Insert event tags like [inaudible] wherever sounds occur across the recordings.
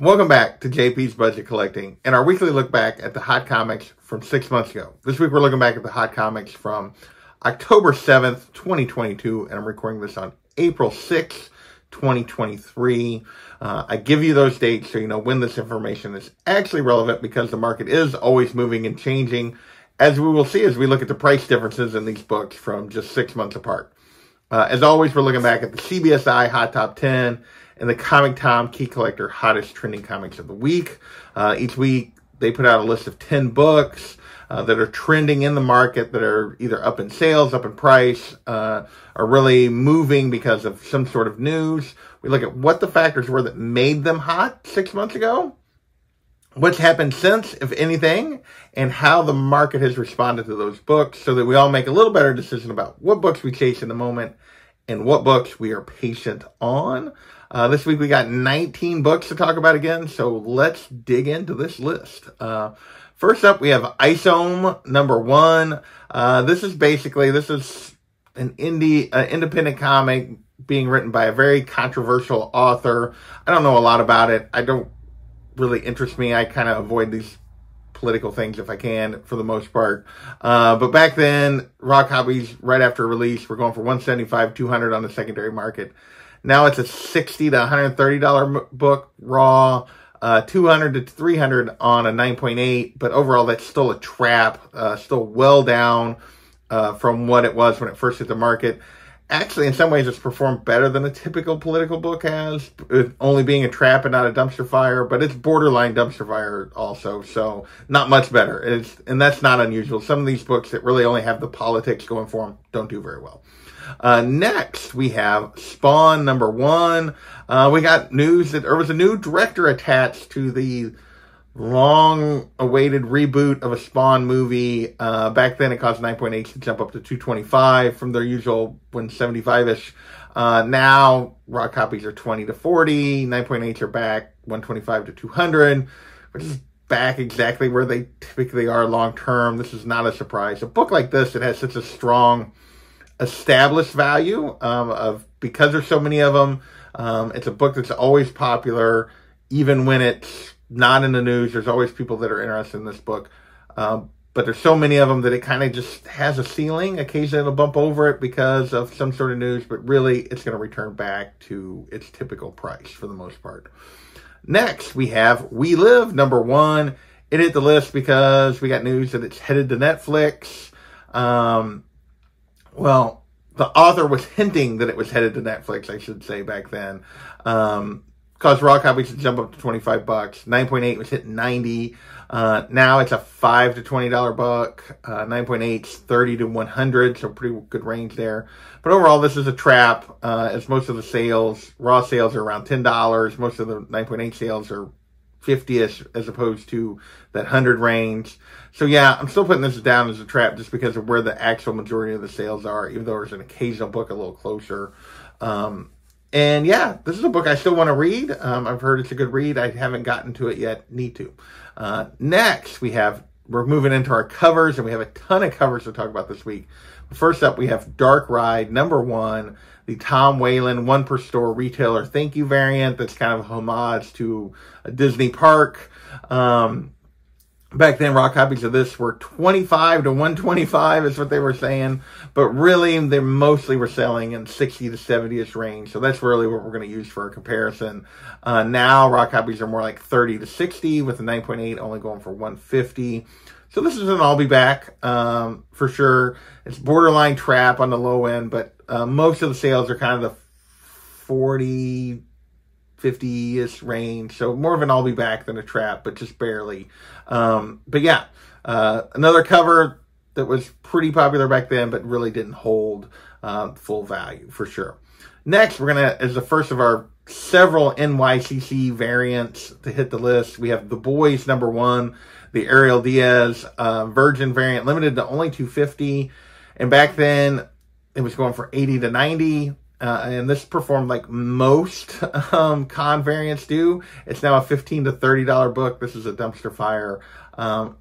welcome back to JP's Budget Collecting and our weekly look back at the hot comics from six months ago. This week we're looking back at the hot comics from October 7th, 2022, and I'm recording this on April 6th, 2023. Uh, I give you those dates so you know when this information is actually relevant because the market is always moving and changing, as we will see as we look at the price differences in these books from just six months apart. Uh, as always, we're looking back at the CBSI Hot Top 10 and the Comic Tom Key Collector Hottest Trending Comics of the Week. Uh, each week, they put out a list of 10 books uh, that are trending in the market, that are either up in sales, up in price, uh, are really moving because of some sort of news. We look at what the factors were that made them hot six months ago, what's happened since, if anything, and how the market has responded to those books so that we all make a little better decision about what books we chase in the moment and what books we are patient on. Uh, this week we got 19 books to talk about again, so let's dig into this list. Uh, first up, we have Isom number one. Uh, this is basically, this is an indie, uh, independent comic being written by a very controversial author. I don't know a lot about it. I don't really interest me. I kind of avoid these political things if I can for the most part. Uh, but back then, raw copies right after release were going for 175 200 on the secondary market. Now it's a 60 to $130 book raw, uh, 200 to 300 on a 9.8, but overall that's still a trap, uh, still well down uh, from what it was when it first hit the market actually, in some ways, it's performed better than a typical political book has, only being a trap and not a dumpster fire. But it's borderline dumpster fire also, so not much better. It's and that's not unusual. Some of these books that really only have the politics going for them don't do very well. Uh, next, we have Spawn number one. Uh, we got news that there was a new director attached to the long awaited reboot of a Spawn movie. Uh, back then it cost 9.8 to jump up to 225 from their usual 175 ish. Uh, now raw copies are 20 to 40, 9.8 are back 125 to 200, which is back exactly where they typically are long term. This is not a surprise. A book like this that has such a strong established value um, of because there's so many of them. Um, it's a book that's always popular, even when it's not in the news. There's always people that are interested in this book. Um, but there's so many of them that it kind of just has a ceiling. Occasionally it'll bump over it because of some sort of news, but really it's going to return back to its typical price for the most part. Next, we have We Live, number one. It hit the list because we got news that it's headed to Netflix. Um, well, the author was hinting that it was headed to Netflix, I should say, back then. Um, caused raw copies to jump up to 25 bucks. 9.8 was hitting 90. Uh, now it's a 5 to $20 buck. Uh, 9.8 is 30 to 100, so pretty good range there. But overall, this is a trap, uh, as most of the sales, raw sales are around $10. Most of the 9.8 sales are 50-ish as opposed to that 100 range. So yeah, I'm still putting this down as a trap just because of where the actual majority of the sales are, even though there's an occasional book a little closer. Um, and yeah, this is a book I still want to read. Um, I've heard it's a good read. I haven't gotten to it yet. Need to. Uh, next, we have we're moving into our covers, and we have a ton of covers to talk about this week. First up, we have Dark Ride number one, the Tom Whalen one per store retailer. Thank you variant. That's kind of a homage to a Disney park. Um, back then raw copies of this were 25 to 125 is what they were saying but really they mostly were selling in 60 to 70ish range. So that's really what we're going to use for a comparison. Uh, now raw copies are more like 30 to 60 with the 9.8 only going for 150 so this is an i'll be back um, for sure. It's borderline trap on the low end but uh, most of the sales are kind of the 40 50-ish range. So more of an I'll be back than a trap, but just barely. Um, but yeah, uh, another cover that was pretty popular back then, but really didn't hold uh, full value for sure. Next, we're gonna as the first of our several NYCC variants to hit the list. We have the boys number one, the Ariel Diaz uh, Virgin variant, limited to only 250, and back then it was going for 80 to 90. Uh, and this performed like most [laughs] um, con variants do. It's now a fifteen to thirty dollar book. This is a dumpster fire. Um,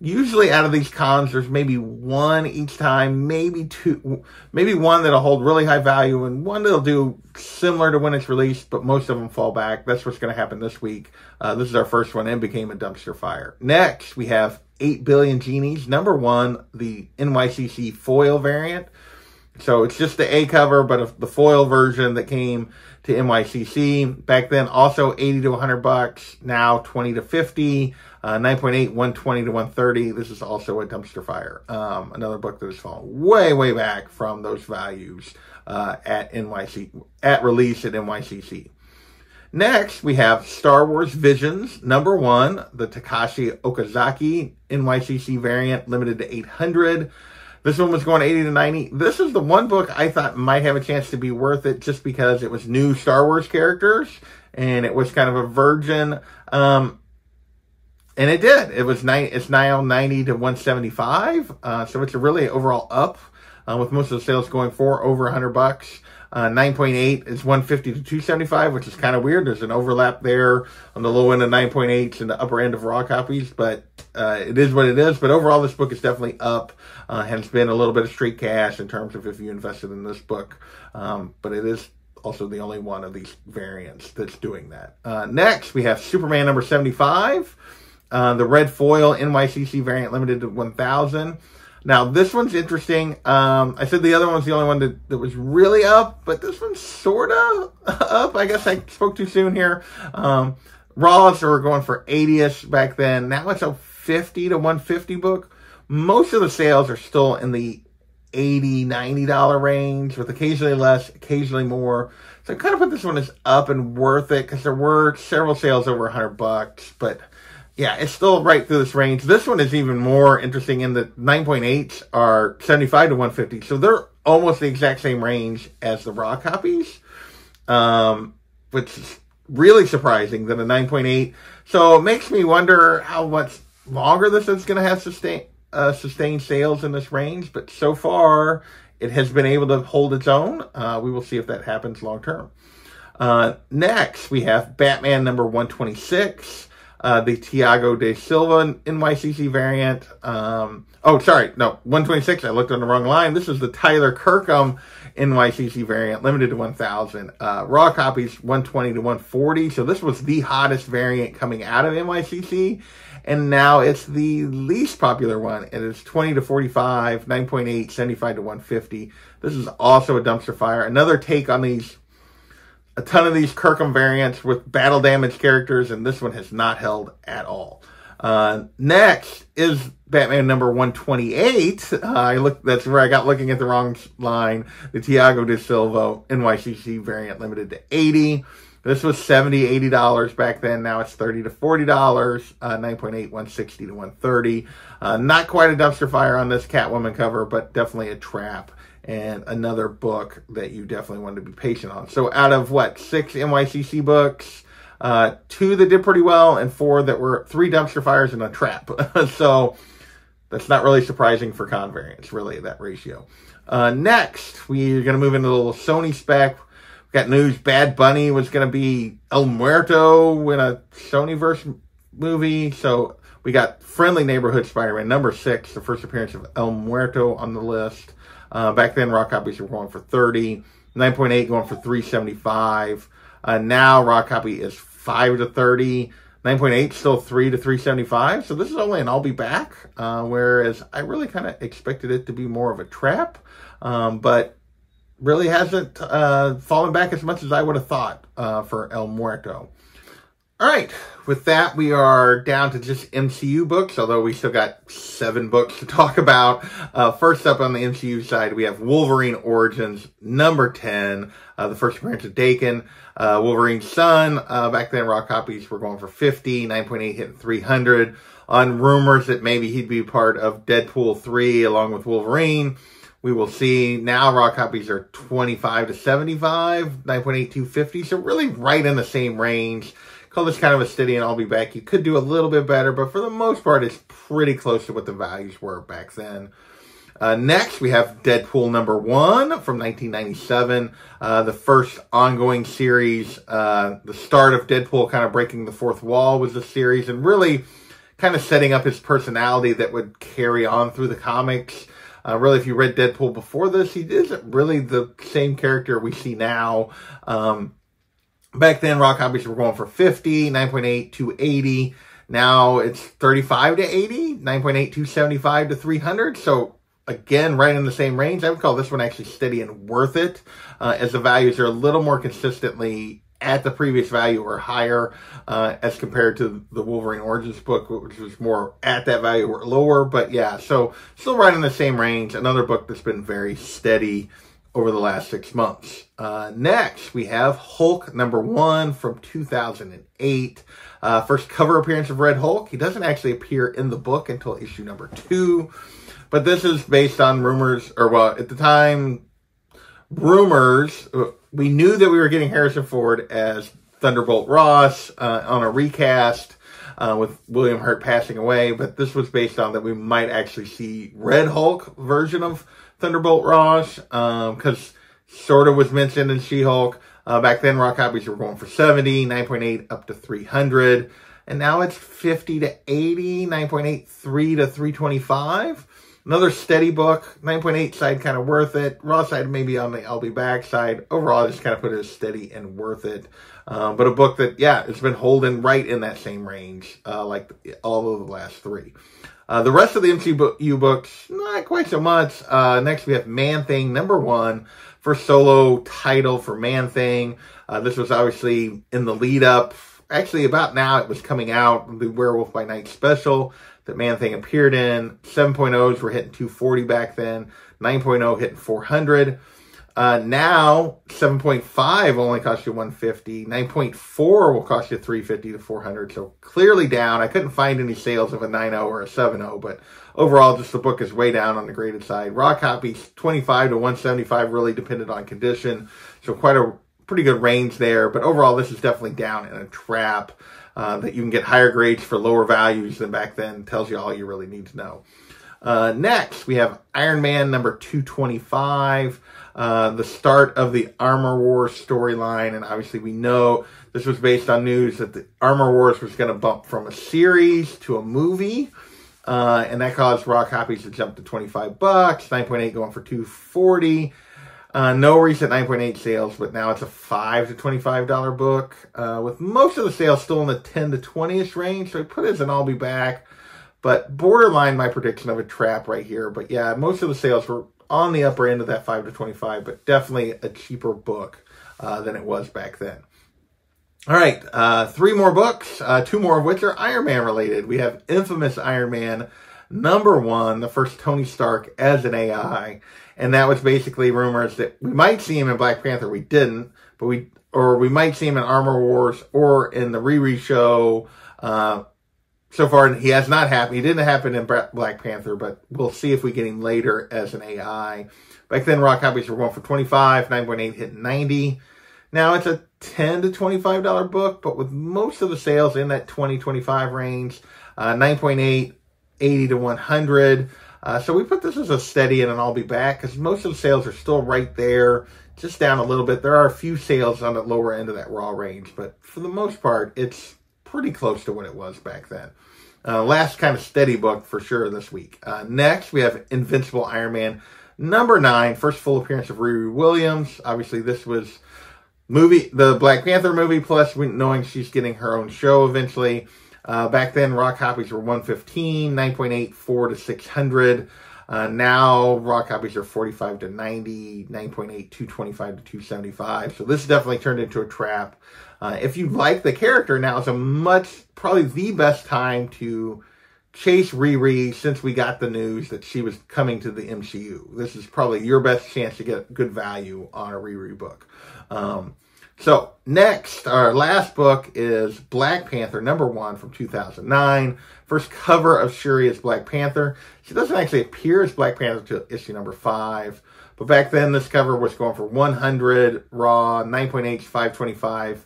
usually out of these cons, there's maybe one each time, maybe two, maybe one that'll hold really high value and one that'll do similar to when it's released, but most of them fall back. That's what's going to happen this week. Uh, this is our first one and became a dumpster fire. Next, we have 8 billion genies. Number one, the NYCC foil variant. So it's just the A cover, but the foil version that came to NYCC. Back then, also 80 to 100 bucks. Now 20 to 50. Uh, 9.8, 120 to 130. This is also a dumpster fire. Um, another book that has fallen way, way back from those values uh, at NYC at release at NYCC. Next, we have Star Wars Visions, number one, the Takashi Okazaki NYCC variant, limited to 800. This one was going 80 to 90. This is the one book I thought might have a chance to be worth it just because it was new Star Wars characters and it was kind of a virgin. Um, and it did. It was nine. It's now ninety to one seventy five. Uh, so it's a really overall up, uh, with most of the sales going for over hundred bucks. Uh, 9.8 is 150 to 275, which is kind of weird. There's an overlap there on the low end of 9.8s and the upper end of raw copies, but uh, it is what it is. But overall, this book is definitely up. Uh, has been a little bit of street cash in terms of if you invested in this book, um, but it is also the only one of these variants that's doing that. Uh, next, we have Superman number 75. Uh, the red foil NYCC variant limited to 1,000. Now, this one's interesting. Um, I said the other one was the only one that, that was really up, but this one's sort of [laughs] up. I guess I spoke too soon here. Um, Raws were going for 80ish back then. Now it's a 50 to 150 book. Most of the sales are still in the 80 $90 range with occasionally less, occasionally more. So I kind of put this one as up and worth it because there were several sales over 100 bucks, but yeah, it's still right through this range. This one is even more interesting in that 9.8s are 75 to 150. So they're almost the exact same range as the raw copies, um, which is really surprising than a 9.8. So it makes me wonder how much longer this is going to have sustain, uh, sustained sales in this range. But so far, it has been able to hold its own. Uh, we will see if that happens long term. Uh, next, we have Batman number 126 uh, the Tiago de Silva NYCC variant. Um, oh, sorry, no, 126. I looked on the wrong line. This is the Tyler Kirkham NYCC variant, limited to 1,000. Uh, raw copies 120 to 140. So this was the hottest variant coming out of NYCC. And now it's the least popular one. It is 20 to 45, 9.8, 75 to 150. This is also a dumpster fire. Another take on these a ton of these Kirkham variants with battle damage characters, and this one has not held at all. Uh, next is Batman number 128. Uh, I look, that's where I got looking at the wrong line. The Tiago de Silva NYCC variant limited to 80. This was 70 $80 back then. Now it's 30 to $40. Uh, 9.8, 160 to 130. Uh, not quite a dumpster fire on this Catwoman cover, but definitely a trap and another book that you definitely want to be patient on. So out of what, six NYCC books, uh, two that did pretty well and four that were three dumpster fires and a trap. [laughs] so that's not really surprising for con variants, really, that ratio. Uh, next, we're going to move into a little Sony spec. We got news Bad Bunny was going to be El Muerto in a Sonyverse movie. So we got Friendly Neighborhood Spider-Man number six, the first appearance of El Muerto on the list. Uh, back then, raw copies were going for 30, 9.8 going for 375. Uh, now, raw copy is 5 to 30. 9.8 still 3 to 375. So this is only an I'll be back. Uh, whereas I really kind of expected it to be more of a trap. Um, but really hasn't uh, fallen back as much as I would have thought uh, for El Muerto. All right, with that, we are down to just MCU books, although we still got seven books to talk about. Uh, first up on the MCU side, we have Wolverine Origins, number 10, uh, the first appearance of Daken. uh, Wolverine's son. Uh, back then, raw copies were going for 50, 9.8 hitting 300. On rumors that maybe he'd be part of Deadpool 3 along with Wolverine. We will see now raw copies are 25 to 75, 9.8 250. So really right in the same range call this kind of a steady and I'll be back. You could do a little bit better, but for the most part, it's pretty close to what the values were back then. Uh, next, we have Deadpool number one from 1997, uh, the first ongoing series. Uh, the start of Deadpool kind of breaking the fourth wall was the series, and really kind of setting up his personality that would carry on through the comics. Uh, really, if you read Deadpool before this, he isn't really the same character we see now. Um, back then, raw copies were going for 50, 9.8 to 80. Now it's 35 to 80, 9.8 to 75 to 300. So again, right in the same range. I would call this one actually steady and worth it, uh, as the values are a little more consistently at the previous value or higher uh, as compared to the Wolverine Origins book, which was more at that value or lower. But yeah, so still right in the same range. Another book that's been very steady over the last six months. Uh, next, we have Hulk number one from 2008. Uh, first cover appearance of Red Hulk. He doesn't actually appear in the book until issue number two. But this is based on rumors, or well, at the time, rumors. Uh, we knew that we were getting Harrison Ford as Thunderbolt Ross uh, on a recast uh, with William Hurt passing away, but this was based on that we might actually see Red Hulk version of Thunderbolt Ross because um, sort of was mentioned in She-Hulk. Uh, back then, raw copies were going for 70, 9.8 up to 300. And now it's 50 to 80, 9.83 to 325. Another steady book, 9.8 side kind of worth it. Raw side maybe on the I'll be back side. Overall, I just kind of put it as steady and worth it. Um, but a book that, yeah, it's been holding right in that same range, uh, like all of the last three. Uh, the rest of the MCU books, not quite so much. Uh, next, we have Man Thing, number one, first solo title for Man Thing. Uh, this was obviously in the lead up. Actually, about now, it was coming out, the Werewolf by Night special that Man Thing appeared in. 7.0s were hitting 240 back then. 9.0 hitting 400. Uh, now 7.5 only costs you 150. 9.4 will cost you 350 to 400. So clearly down. I couldn't find any sales of a 9.0 or a 7.0, but overall, just the book is way down on the graded side. Raw copies 25 to 175 really depended on condition. So quite a pretty good range there. But overall, this is definitely down in a trap. Uh, that you can get higher grades for lower values than back then tells you all you really need to know. Uh, next, we have Iron Man number 225, uh, the start of the Armor Wars storyline. And obviously, we know this was based on news that the Armor Wars was going to bump from a series to a movie. Uh, and that caused raw copies to jump to 25 bucks, 9.8 going for 240. Uh, no recent 9.8 sales, but now it's a 5 to $25 book, uh, with most of the sales still in the 10 to 20ish range. So I put it as an I'll be back, but borderline my prediction of a trap right here. But yeah, most of the sales were on the upper end of that 5 to 25, but definitely a cheaper book uh, than it was back then. All right, uh, three more books, uh, two more of which are Iron Man related. We have Infamous Iron Man number one, the first Tony Stark as an AI. And that was basically rumors that we might see him in Black Panther. We didn't, but we, or we might see him in Armor Wars or in the Riri show. Uh, so far, he has not happened. He didn't happen in Black Panther, but we'll see if we get him later as an AI. Back then, raw copies were going for 25, 9.8 hit 90. Now it's a 10 to $25 book, but with most of the sales in that 20, 25 range, uh, 9.8 80 to 100. Uh, so we put this as a steady and an I'll be back because most of the sales are still right there, just down a little bit. There are a few sales on the lower end of that raw range, but for the most part, it's pretty close to what it was back then. Uh, last kind of steady book for sure this week. Uh, next, we have Invincible Iron Man number nine, first full appearance of Riri Williams. Obviously, this was movie, the Black Panther movie, plus knowing she's getting her own show eventually. Uh, back then, raw copies were 115, 9.84 to 600. Uh, now, raw copies are 45 to 90, 9.8, 225 to 275. So this definitely turned into a trap. Uh, if you like the character, now is a much, probably the best time to chase Riri since we got the news that she was coming to the MCU. This is probably your best chance to get good value on a Riri book. Um, so next, our last book is Black Panther, number one from 2009. First cover of Shuri as Black Panther. She doesn't actually appear as Black Panther until issue number five. But back then, this cover was going for 100 raw, 9.8, 525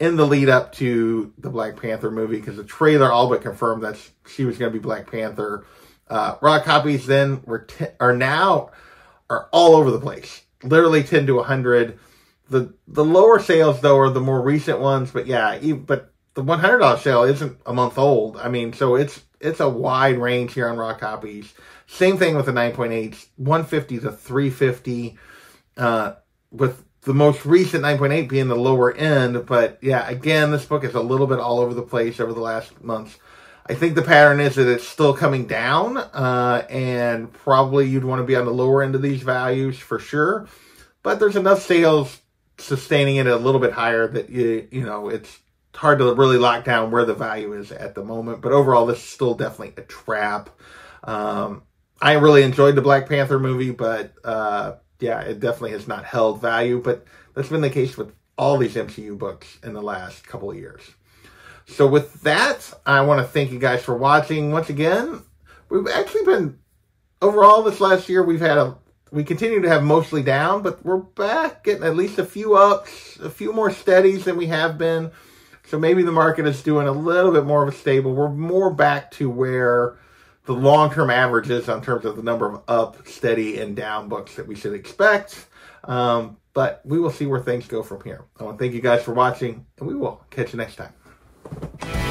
in the lead up to the Black Panther movie because the trailer all but confirmed that she was going to be Black Panther. Uh, raw copies then were t- are now are all over the place, literally 10 to 100 the the lower sales though are the more recent ones, but yeah, even, but the $100 sale isn't a month old. I mean, so it's it's a wide range here on raw copies. Same thing with the 9.8, 150 to 350, uh, with the most recent 9.8 being the lower end. But yeah, again, this book is a little bit all over the place over the last months. I think the pattern is that it's still coming down, uh, and probably you'd want to be on the lower end of these values for sure. But there's enough sales sustaining it a little bit higher that you you know it's hard to really lock down where the value is at the moment. But overall, this is still definitely a trap. Um, I really enjoyed the Black Panther movie, but uh, yeah, it definitely has not held value. But that's been the case with all these MCU books in the last couple of years. So with that, I want to thank you guys for watching once again. We've actually been overall this last year. We've had a we continue to have mostly down, but we're back getting at least a few ups, a few more steadies than we have been. So maybe the market is doing a little bit more of a stable. We're more back to where the long-term averages is in terms of the number of up, steady, and down books that we should expect. Um, but we will see where things go from here. I want to thank you guys for watching, and we will catch you next time.